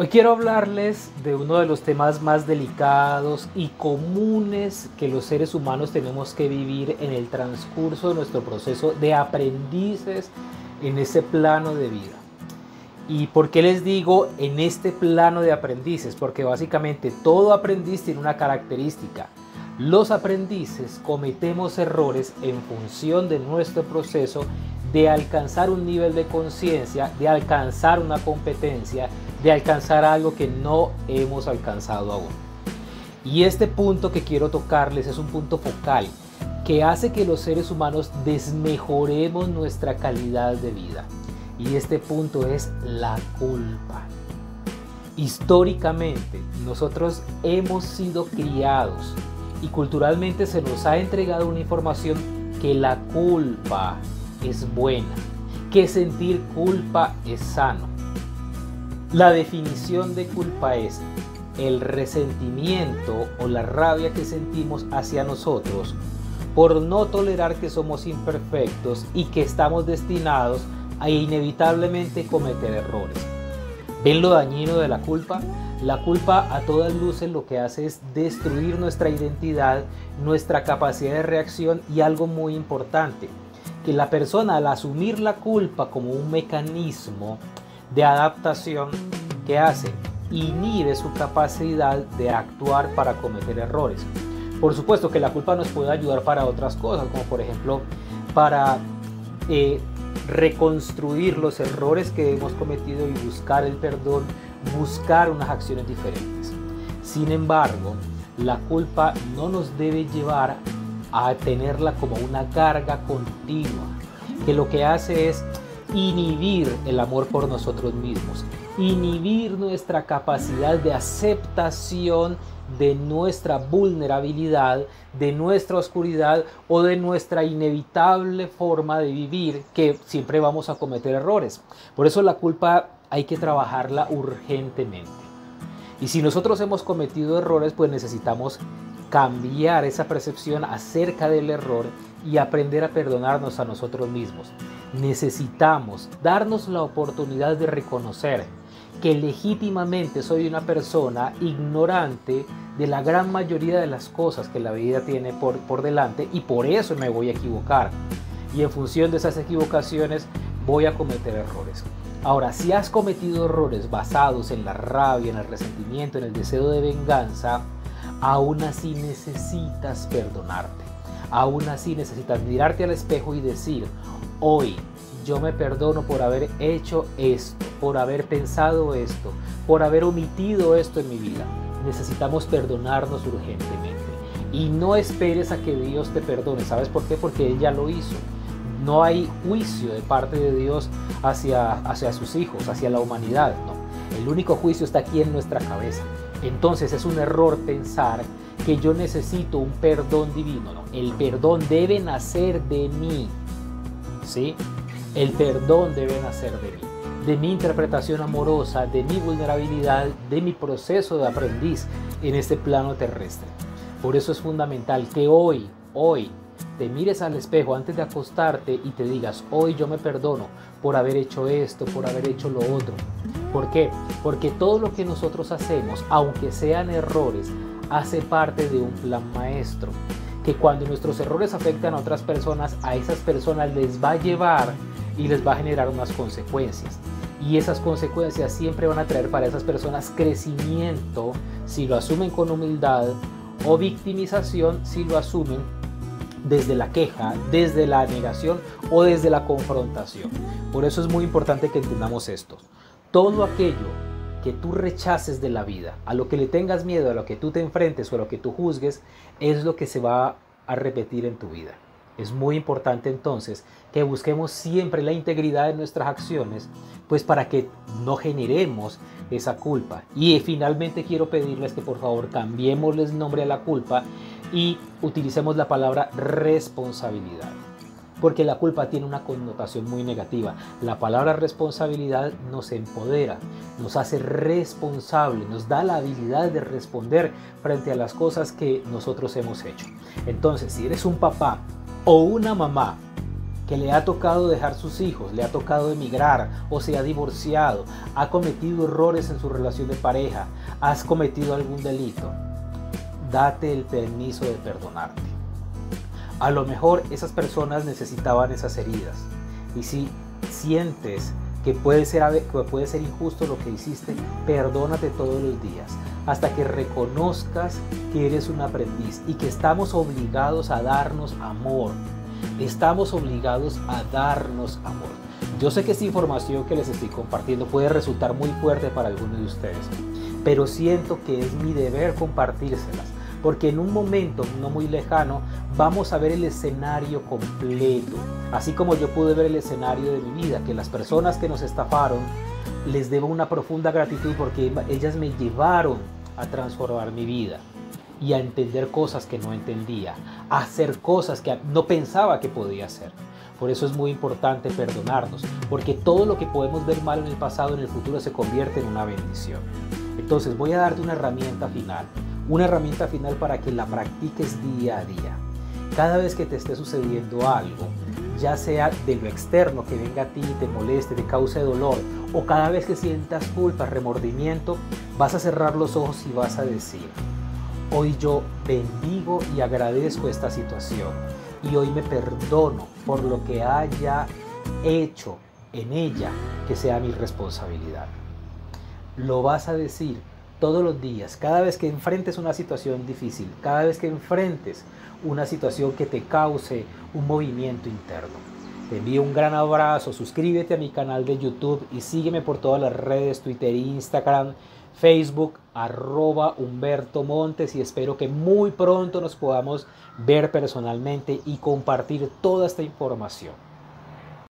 Hoy quiero hablarles de uno de los temas más delicados y comunes que los seres humanos tenemos que vivir en el transcurso de nuestro proceso de aprendices en ese plano de vida. ¿Y por qué les digo en este plano de aprendices? Porque básicamente todo aprendiz tiene una característica. Los aprendices cometemos errores en función de nuestro proceso de alcanzar un nivel de conciencia, de alcanzar una competencia, de alcanzar algo que no hemos alcanzado aún. Y este punto que quiero tocarles es un punto focal que hace que los seres humanos desmejoremos nuestra calidad de vida. Y este punto es la culpa. Históricamente nosotros hemos sido criados y culturalmente se nos ha entregado una información que la culpa es buena, que sentir culpa es sano. La definición de culpa es el resentimiento o la rabia que sentimos hacia nosotros por no tolerar que somos imperfectos y que estamos destinados a inevitablemente cometer errores. ¿Ven lo dañino de la culpa? La culpa a todas luces lo que hace es destruir nuestra identidad, nuestra capacidad de reacción y algo muy importante, que la persona al asumir la culpa como un mecanismo de adaptación que hace inhibe su capacidad de actuar para cometer errores. Por supuesto que la culpa nos puede ayudar para otras cosas, como por ejemplo para eh, reconstruir los errores que hemos cometido y buscar el perdón, buscar unas acciones diferentes. Sin embargo, la culpa no nos debe llevar a tenerla como una carga continua, que lo que hace es inhibir el amor por nosotros mismos, inhibir nuestra capacidad de aceptación de nuestra vulnerabilidad, de nuestra oscuridad o de nuestra inevitable forma de vivir que siempre vamos a cometer errores. Por eso la culpa hay que trabajarla urgentemente. Y si nosotros hemos cometido errores, pues necesitamos cambiar esa percepción acerca del error y aprender a perdonarnos a nosotros mismos. Necesitamos darnos la oportunidad de reconocer que legítimamente soy una persona ignorante de la gran mayoría de las cosas que la vida tiene por, por delante y por eso me voy a equivocar. Y en función de esas equivocaciones voy a cometer errores. Ahora, si has cometido errores basados en la rabia, en el resentimiento, en el deseo de venganza, aún así necesitas perdonarte. Aún así necesitas mirarte al espejo y decir, hoy yo me perdono por haber hecho esto, por haber pensado esto, por haber omitido esto en mi vida. Necesitamos perdonarnos urgentemente. Y no esperes a que Dios te perdone. ¿Sabes por qué? Porque Él ya lo hizo. No hay juicio de parte de Dios hacia, hacia sus hijos, hacia la humanidad. No. El único juicio está aquí en nuestra cabeza. Entonces es un error pensar que yo necesito un perdón divino. No. El perdón debe nacer de mí. ¿Sí? El perdón debe nacer de mí, de mi interpretación amorosa, de mi vulnerabilidad, de mi proceso de aprendiz en este plano terrestre. Por eso es fundamental que hoy, hoy, te mires al espejo antes de acostarte y te digas, hoy yo me perdono por haber hecho esto, por haber hecho lo otro. ¿Por qué? Porque todo lo que nosotros hacemos, aunque sean errores, hace parte de un plan maestro. Que cuando nuestros errores afectan a otras personas, a esas personas les va a llevar y les va a generar unas consecuencias. Y esas consecuencias siempre van a traer para esas personas crecimiento si lo asumen con humildad o victimización si lo asumen desde la queja, desde la negación o desde la confrontación. Por eso es muy importante que entendamos esto. Todo aquello que tú rechaces de la vida, a lo que le tengas miedo, a lo que tú te enfrentes o a lo que tú juzgues, es lo que se va a repetir en tu vida. Es muy importante entonces que busquemos siempre la integridad de nuestras acciones, pues para que no generemos esa culpa. Y finalmente quiero pedirles que por favor cambiemos el nombre a la culpa y utilicemos la palabra responsabilidad. Porque la culpa tiene una connotación muy negativa. La palabra responsabilidad nos empodera, nos hace responsable, nos da la habilidad de responder frente a las cosas que nosotros hemos hecho. Entonces, si eres un papá o una mamá que le ha tocado dejar sus hijos, le ha tocado emigrar o se ha divorciado, ha cometido errores en su relación de pareja, has cometido algún delito, date el permiso de perdonarte. A lo mejor esas personas necesitaban esas heridas. Y si sientes que puede ser, puede ser injusto lo que hiciste, perdónate todos los días hasta que reconozcas que eres un aprendiz y que estamos obligados a darnos amor. Estamos obligados a darnos amor. Yo sé que esta información que les estoy compartiendo puede resultar muy fuerte para algunos de ustedes, pero siento que es mi deber compartírselas, porque en un momento no muy lejano vamos a ver el escenario completo, así como yo pude ver el escenario de mi vida, que las personas que nos estafaron les debo una profunda gratitud porque ellas me llevaron a transformar mi vida y a entender cosas que no entendía, a hacer cosas que no pensaba que podía hacer. Por eso es muy importante perdonarnos, porque todo lo que podemos ver mal en el pasado, en el futuro se convierte en una bendición. Entonces voy a darte una herramienta final, una herramienta final para que la practiques día a día. Cada vez que te esté sucediendo algo, ya sea de lo externo que venga a ti, te moleste, te cause dolor, o cada vez que sientas culpa, remordimiento, vas a cerrar los ojos y vas a decir, hoy yo bendigo y agradezco esta situación y hoy me perdono por lo que haya hecho en ella que sea mi responsabilidad. Lo vas a decir todos los días, cada vez que enfrentes una situación difícil, cada vez que enfrentes una situación que te cause un movimiento interno. Te envío un gran abrazo, suscríbete a mi canal de YouTube y sígueme por todas las redes, Twitter, Instagram, Facebook, arroba Humberto Montes y espero que muy pronto nos podamos ver personalmente y compartir toda esta información.